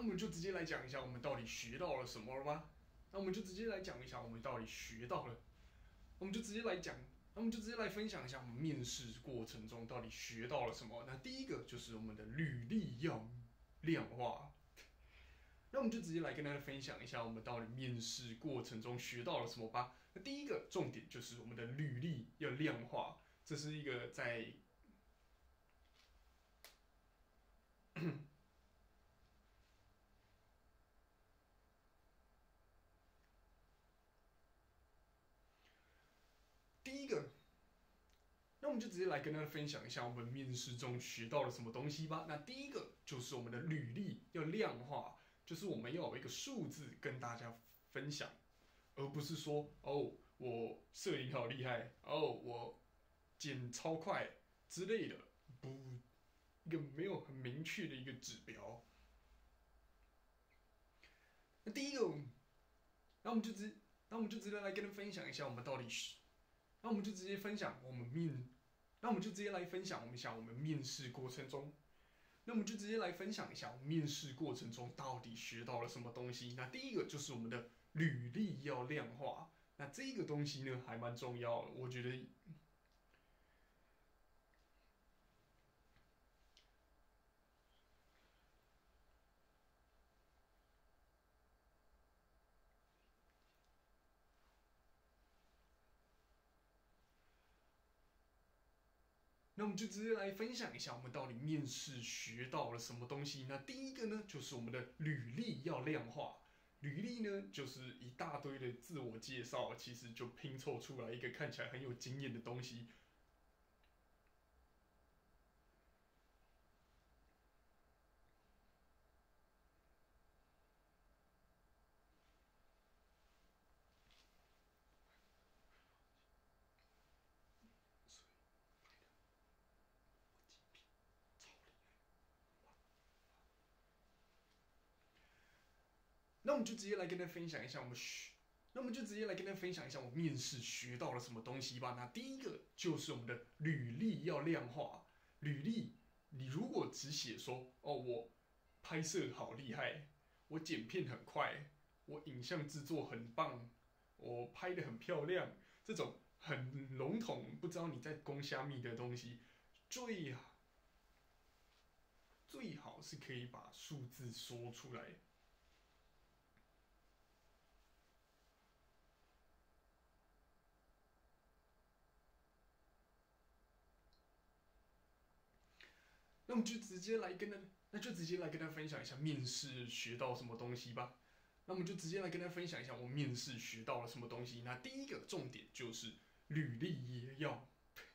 那我们就直接来讲一下我们到底学到了什么了吧？那我们就直接来讲一下我们到底学到了，我们就直接来讲，那我们就直接来分享一下我们面试过程中到底学到了什么。那第一个就是我们的履历要量化。那我们就直接来跟大家分享一下我们到底面试过程中学到了什么吧。那第一个重点就是我们的履历要量化，这是一个在。第一个，那我们就直接来跟大家分享一下我们面试中学到了什么东西吧。那第一个就是我们的履历要量化，就是我们要有一个数字跟大家分享，而不是说哦，我摄影好厉害，哦，我剪超快之类的，不，一个没有很明确的一个指标。那第一个，那我们就直，那我们就直接来跟他分享一下我们到底是。那我们就直接分享我们面，那我们就直接来分享我们想我们面试过程中，那我们就直接来分享一下我们面试过程中到底学到了什么东西。那第一个就是我们的履历要量化，那这个东西呢还蛮重要的，我觉得。那我们就直接来分享一下，我们到底面试学到了什么东西。那第一个呢，就是我们的履历要量化。履历呢，就是一大堆的自我介绍，其实就拼凑出来一个看起来很有经验的东西。那我们就直接来跟大家分享一下我们学，那我们就直接来跟大家分享一下我面试学到了什么东西吧。那第一个就是我们的履历要量化。履历，你如果只写说哦，我拍摄好厉害，我剪片很快，我影像制作很棒，我拍的很漂亮，这种很笼统，不知道你在攻虾米的东西，最最好是可以把数字说出来。那我们就直接来跟他，那就直接来跟他分享一下面试学到什么东西吧。那我们就直接来跟他分享一下我面试学到了什么东西。那第一个重点就是履历也要，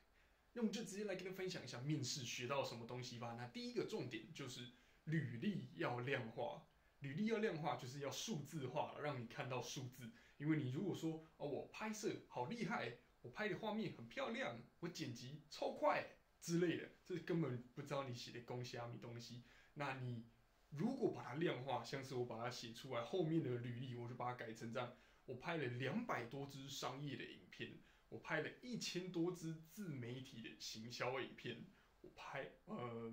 那我们就直接来跟他分享一下面试学到什么东西吧。那第一个重点就是履历要量化，履历要量化就是要数字化，让你看到数字。因为你如果说哦，我拍摄好厉害，我拍的画面很漂亮，我剪辑超快。之类的，这根本不知道你写的公虾米东西。那你如果把它量化，像是我把它写出来，后面的履历我就把它改成这样：我拍了两百多支商业的影片，我拍了一千多支自媒体的行销影片，我拍呃，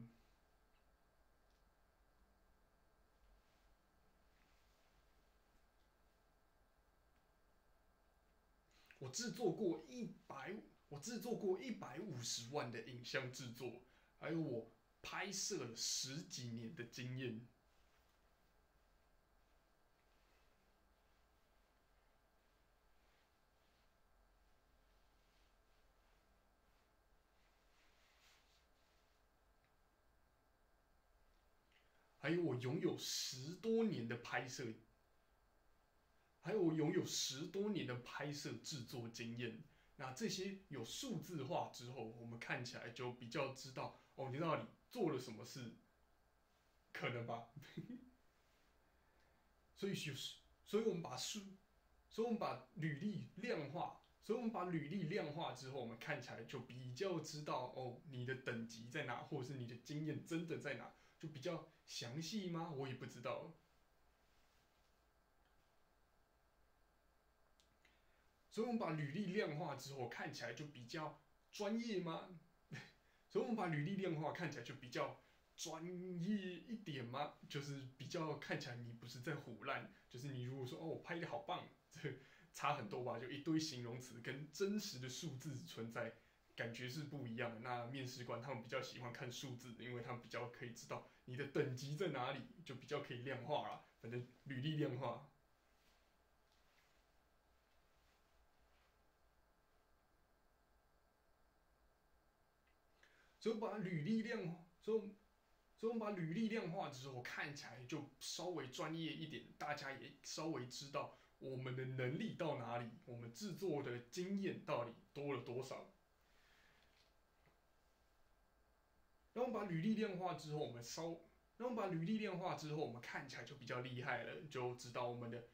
我制作过一百。我制作过一百五十万的影像制作，还有我拍摄了十几年的经验，还有我拥有十多年的拍摄，还有我拥有十多年的拍摄制作经验。那这些有数字化之后，我们看起来就比较知道哦，你到底做了什么事，可能吧？所以就是，所以我们把数，所以我们把履历量化，所以我们把履历量化之后，我们看起来就比较知道哦，你的等级在哪，或者是你的经验真的在哪，就比较详细吗？我也不知道。所以我们把履历量化之后，看起来就比较专业吗？所以我们把履历量化，看起来就比较专业一点吗？就是比较看起来你不是在胡乱，就是你如果说哦我拍的好棒，这差很多吧？就一堆形容词跟真实的数字存在，感觉是不一样的。那面试官他们比较喜欢看数字，因为他们比较可以知道你的等级在哪里，就比较可以量化啦。反正履历量化。所以把履历量，所以，所以我们把履历量化之后，看起来就稍微专业一点，大家也稍微知道我们的能力到哪里，我们制作的经验到底多了多少。然后把履历量化之后，我们稍，然后把履历量化之后，我们看起来就比较厉害了，就知道我们的。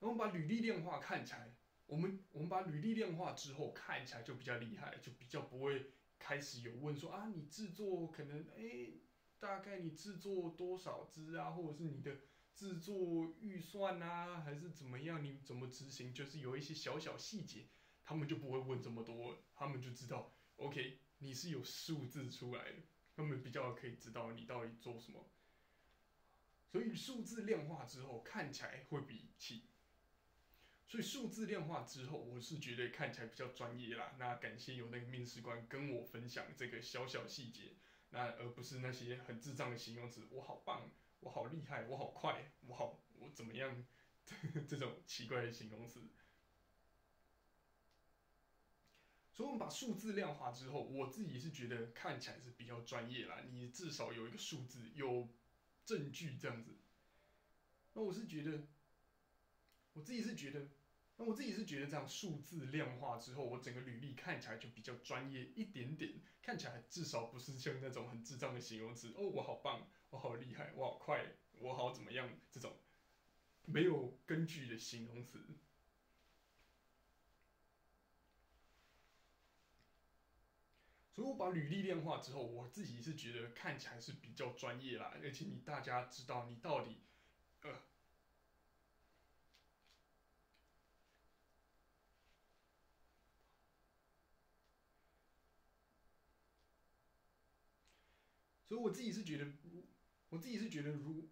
然后把履历量化看起来。我们我们把履历量化之后，看起来就比较厉害，就比较不会开始有问说啊，你制作可能哎，大概你制作多少支啊，或者是你的制作预算啊，还是怎么样，你怎么执行，就是有一些小小细节，他们就不会问这么多，他们就知道，OK，你是有数字出来的，他们比较可以知道你到底做什么，所以数字量化之后，看起来会比起。所以数字量化之后，我是觉得看起来比较专业啦。那感谢有那个面试官跟我分享这个小小细节，那而不是那些很智障的形容词。我好棒，我好厉害，我好快，我好我怎么样？这种奇怪的形容词。所以我们把数字量化之后，我自己是觉得看起来是比较专业啦。你至少有一个数字，有证据这样子。那我是觉得。我自己是觉得，那我自己是觉得这样数字量化之后，我整个履历看起来就比较专业一点点，看起来至少不是像那种很智障的形容词。哦，我好棒，我好厉害，我好快，我好怎么样？这种没有根据的形容词。所以我把履历量化之后，我自己是觉得看起来是比较专业啦，而且你大家知道你到底，呃。所以我自己是觉得，我自己是觉得，如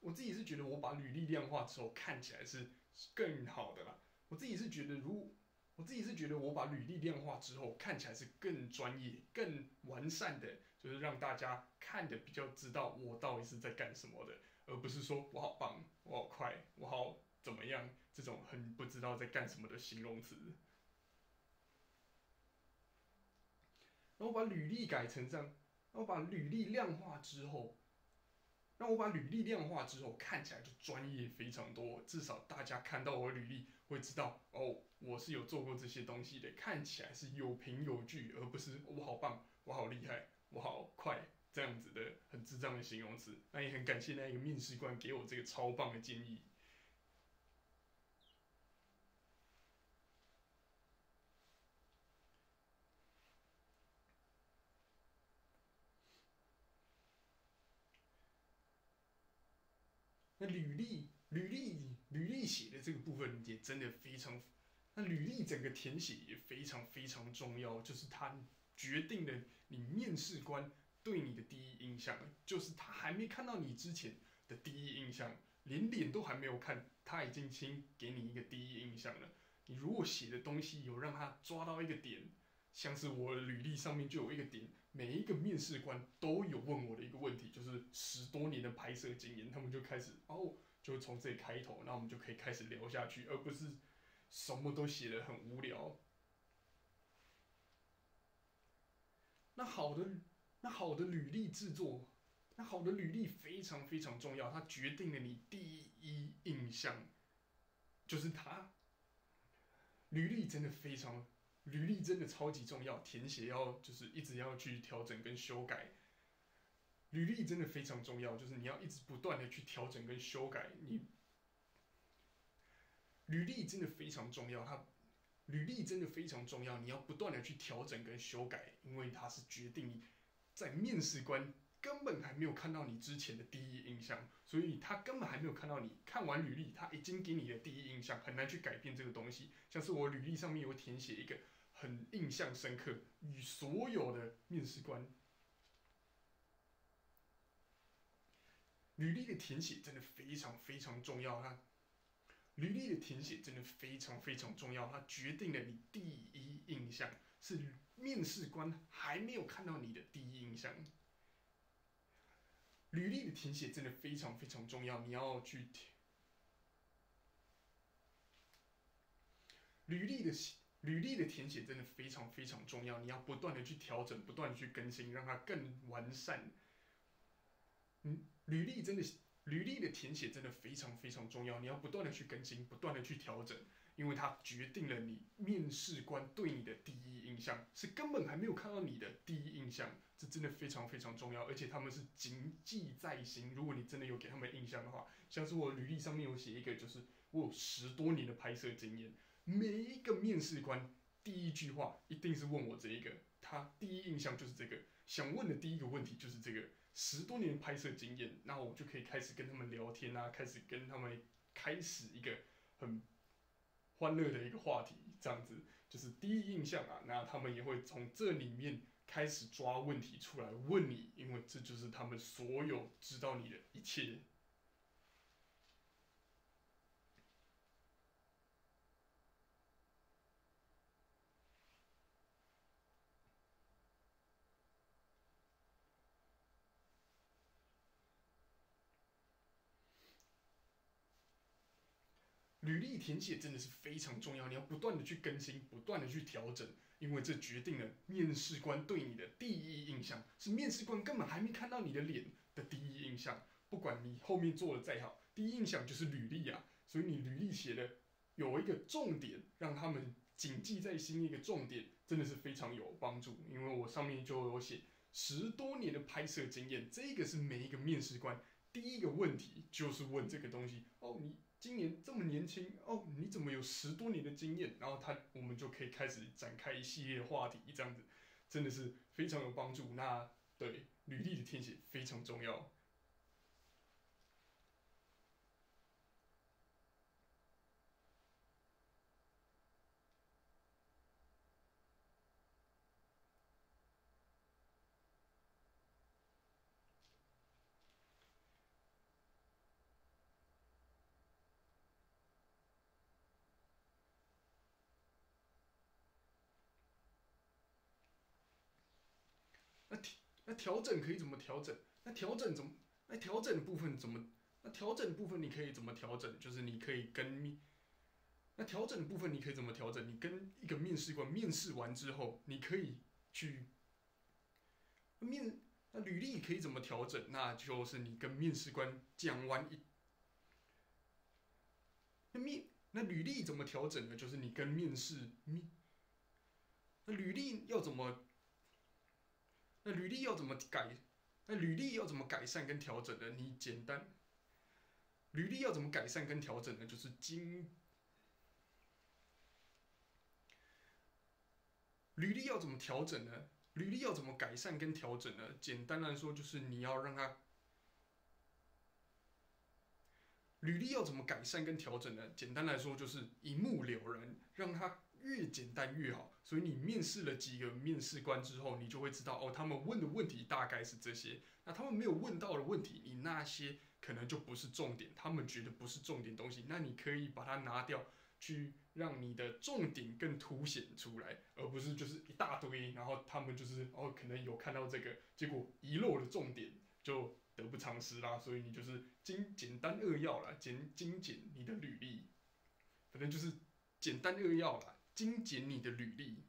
我自己是觉得，我把履历量化之后看起来是更好的啦。我自己是觉得，如我自己是觉得，我把履历量化之后看起来是更专业、更完善的，就是让大家看的比较知道我到底是在干什么的，而不是说我好棒、我好快、我好怎么样这种很不知道在干什么的形容词。然后把履历改成这样。我把履历量化之后，那我把履历量化之后看起来就专业非常多，至少大家看到我履历会知道哦，我是有做过这些东西的，看起来是有凭有据，而不是我好棒，我好厉害，我好快这样子的很智障的形容词。那也很感谢那一个面试官给我这个超棒的建议。那履历、履历、履历写的这个部分也真的非常，那履历整个填写也非常非常重要，就是它决定了你面试官对你的第一印象，就是他还没看到你之前的第一印象，连脸都还没有看，他已经先给你一个第一印象了。你如果写的东西有让他抓到一个点，像是我履历上面就有一个点。每一个面试官都有问我的一个问题，就是十多年的拍摄经验，他们就开始哦，就从这里开头，那我们就可以开始聊下去，而不是什么都写的很无聊。那好的，那好的履历制作，那好的履历非常非常重要，它决定了你第一印象，就是它，履历真的非常。履历真的超级重要，填写要就是一直要去调整跟修改。履历真的非常重要，就是你要一直不断的去调整跟修改。你履历真的非常重要，它履历真的非常重要，你要不断的去调整跟修改，因为它是决定你在面试官。根本还没有看到你之前的第一印象所以他根本还没有看到你看完履历他已经给你的第一印象很难去改变这个东西像是我履历上面有填写一个很印象深刻与所有的面试官。履历的填写真的非常非常重要哈履历的填写真的非常非常重要它决定了你第一印象是面试官还没有看到你的第一印象。履历的填写真的非常非常重要，你要去填。履历的履历的填写真的非常非常重要，你要不断的去调整，不断的去更新，让它更完善。嗯，履历真的，履历的填写真的非常非常重要，你要不断的去更新，不断的去调整，因为它决定了你面试官对你的第一印象，是根本还没有看到你的第一印象，这真的非常非常重要，而且他们是谨记在心。如果你真的有给他们印象的话，像是我履历上面有写一个，就是我有十多年的拍摄经验，每一个面试官第一句话一定是问我这一个，他第一印象就是这个，想问的第一个问题就是这个。十多年拍摄经验，那我就可以开始跟他们聊天啊，开始跟他们开始一个很欢乐的一个话题，这样子就是第一印象啊。那他们也会从这里面开始抓问题出来问你，因为这就是他们所有知道你的一切。履历填写真的是非常重要，你要不断的去更新，不断的去调整，因为这决定了面试官对你的第一印象，是面试官根本还没看到你的脸的第一印象。不管你后面做的再好，第一印象就是履历啊。所以你履历写的有一个重点，让他们谨记在心，一个重点真的是非常有帮助。因为我上面就有写十多年的拍摄经验，这个是每一个面试官第一个问题，就是问这个东西哦，你。今年这么年轻哦，你怎么有十多年的经验？然后他，我们就可以开始展开一系列话题，这样子真的是非常有帮助。那对履历的填写非常重要。那调整可以怎么调整？那调整怎么？那调整部分怎么？那调整部分你可以怎么调整？就是你可以跟面，那调整的部分你可以怎么调整？你跟一个面试官面试完之后，你可以去面，那履历可以怎么调整？那就是你跟面试官讲完一，那面那履历怎么调整呢？就是你跟面试面，那履历要怎么？那履历要怎么改？那履历要怎么改善跟调整呢？你简单，履历要怎么改善跟调整呢？就是经，履历要怎么调整呢？履历要怎么改善跟调整呢？简单来说，就是你要让它，履历要怎么改善跟调整呢？简单来说，就是一目了然，让它。越简单越好，所以你面试了几个面试官之后，你就会知道哦，他们问的问题大概是这些。那他们没有问到的问题，你那些可能就不是重点，他们觉得不是重点东西，那你可以把它拿掉，去让你的重点更凸显出来，而不是就是一大堆，然后他们就是哦，可能有看到这个，结果遗漏了重点，就得不偿失啦。所以你就是精简单扼要啦，简精简你的履历，反正就是简单扼要啦。精简你的履历。